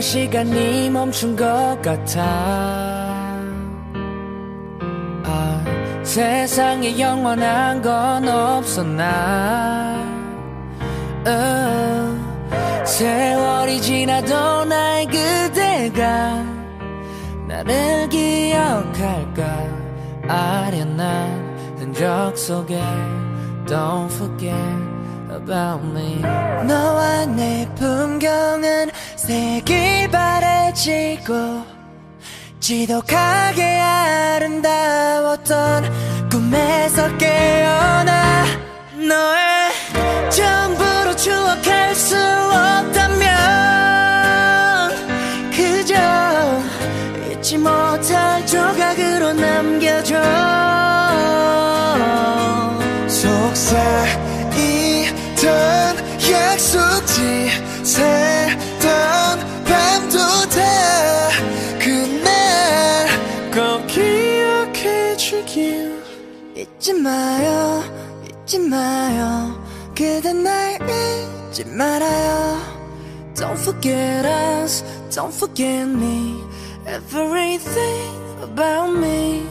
시간이 멈춘 것 같아. 아, 세상에 영원한 건 없어 나. 어, 세월이 지나도 나의 그대가 나를 기억할까? 아련한 흔적 속에 Don't forget about me. 너와 내 풍경은 색이 바래지고 지독하게 아름다웠던 꿈에서 깨어나 너의 전부로 추억할 수 없다면 그저 잊지 못할 조각으로 남겨줘. 속삭이던 약속지 새던 밤도 다 그날 꼭 기억해 주길 잊지 마요 잊지 마요 그대 날 잊지 말아요 Don't forget us Don't forget me Everything about me